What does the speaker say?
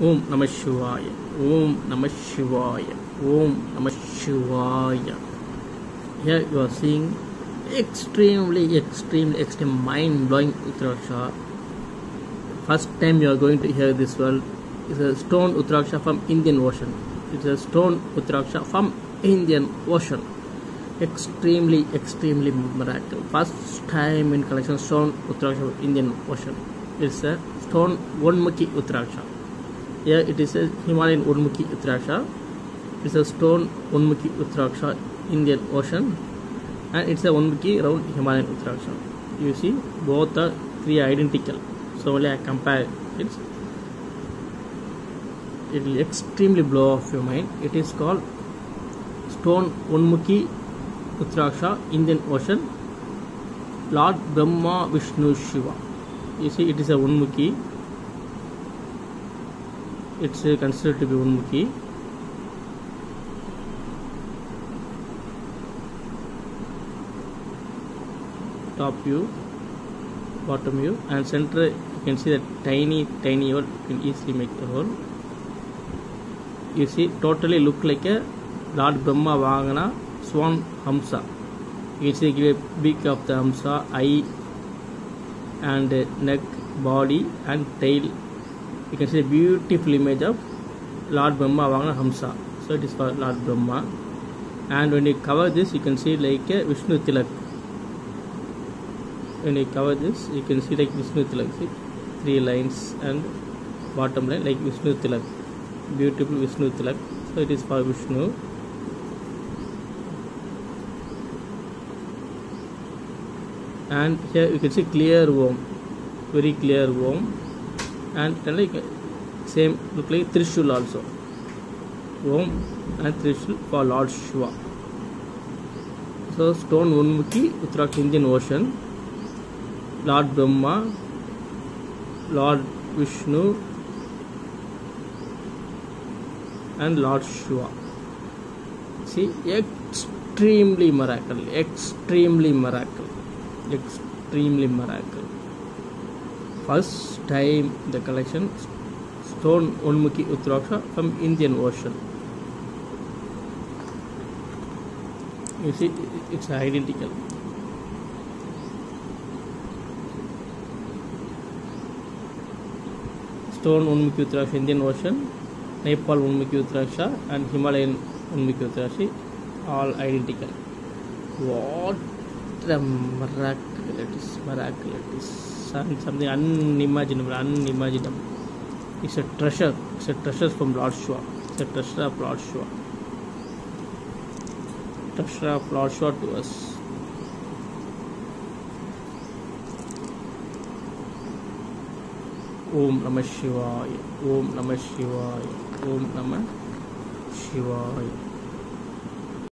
Om Namah Shivaya. Om Namah Shivaya. Om Namah Shivaya. Here you are seeing extremely, extremely, extreme mind-blowing Uttaraksha. First time you are going to hear this word. It's a stone Uttaraksha from Indian Ocean. It's a stone Uttaraksha from Indian Ocean. Extremely, extremely miracle. First time in collection stone Uttaraksha from Indian Ocean. It's a stone Onmukhi Uttaraksha. Here it is a Himalayan Unmukhi Uttaraksha. It's a stone Unmukhi Uttaraksha Indian Ocean and it's a Unmukhi around Himalayan Uttaraksha. You see both are three identical. So only I compare it. It will extremely blow off your mind. It is called stone Unmukhi Uttaraksha Indian Ocean Lord Brahma Vishnu Shiva. You see it is a Unmukhi it's uh, considered to be Unmukhi. Top view, bottom view, and center you can see that tiny, tiny hole. You can easily make the hole. You see, totally look like a Lord Brahma Vagana Swan Hamsa. You can see a beak of the Hamsa, eye, and neck, body, and tail you can see a beautiful image of Lord Brahma Vagana Hamsa. So it is for Lord Brahma. And when you cover this, you can see like a Vishnu Tilak. When you cover this, you can see like Vishnu Tilak. See, three lines and bottom line like Vishnu Tilak. Beautiful Vishnu Tilak. So it is for Vishnu. And here you can see clear Om, very clear Om and then like same look like Trishul also. Om and Trishul for Lord Shiva. So stone Unmukhi, Uttarakhand Indian Ocean, Lord Brahma, Lord Vishnu, and Lord Shiva. See, extremely miracle, extremely miracle, extremely miracle first time the collection stone Onmukhi Uttaraksha from Indian Ocean. You see, it's identical. Stone Onmukhi Uttaraksha Indian Ocean, Nepal Onmukhi Uttaraksha, and Himalayan Onmukhi Uttaraksha, all identical. What it is! something unimaginable, unimaginable. It's a treasure. It's a treasure from Lord Shiva. It's a treasure of Lord Shiva. Treasure of Lord Shiva to us. Om Namah Shivaya. Om Namah Shivaya. Om Namah Shivaya.